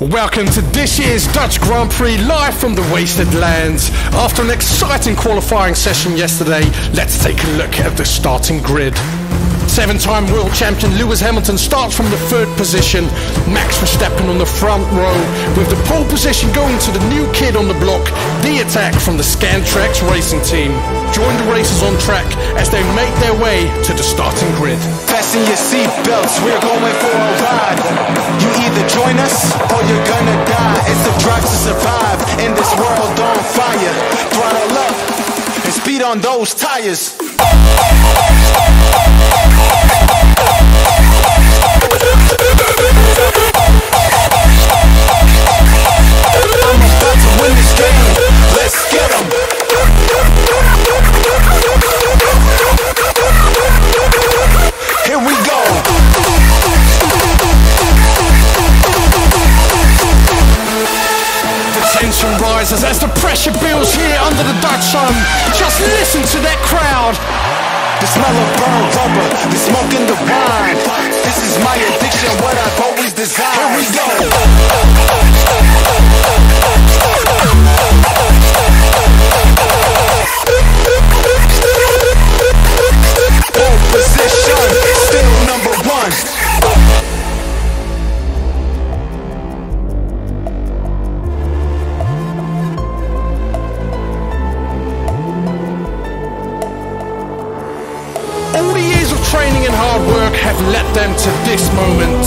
Welcome to this year's Dutch Grand Prix live from the Wasted Lands. After an exciting qualifying session yesterday, let's take a look at the starting grid. Seven-time world champion Lewis Hamilton starts from the third position. Max Verstappen on the front row, with the pole position going to the new kid on the block, D-Attack from the Scantraxx racing team. Join the racers on track as they make their way to the starting grid. Fasten your seatbelts, we're going for speed on those tires. Rises as the pressure builds here under the Dutch sun. Just listen to that crowd. The smell of burned rubber, the smoke in the wine. This is my addiction, what I've always desired. Here we go. Have led them to this moment.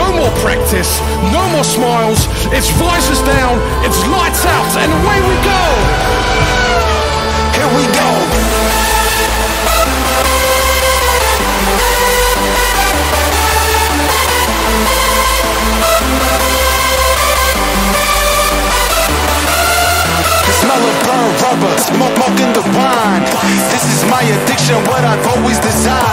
No more practice, no more smiles. It's visors down, it's lights out, and away we go. Here we go. smell of burned rubber, smoke, smoke in the wine. My addiction, what I've always desired.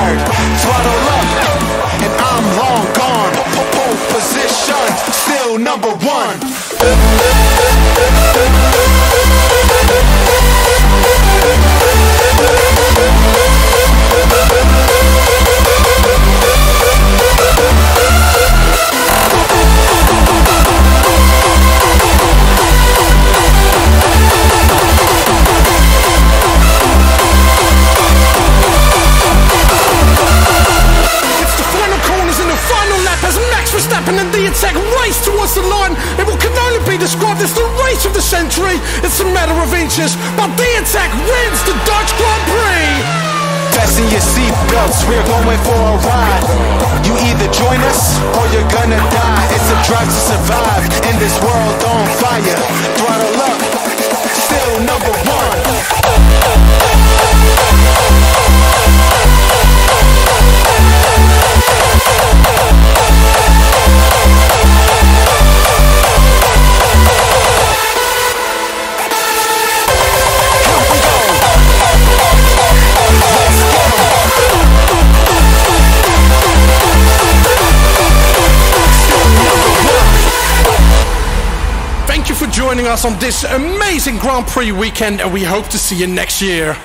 It's a matter of inches, but D-Attack wins the Dutch Grand Prix. Fasten your seatbelts, we're going for a ride. You either join us or you're gonna die. It's a drive to survive in this world on fire. Throttle up, joining us on this amazing Grand Prix weekend, and we hope to see you next year.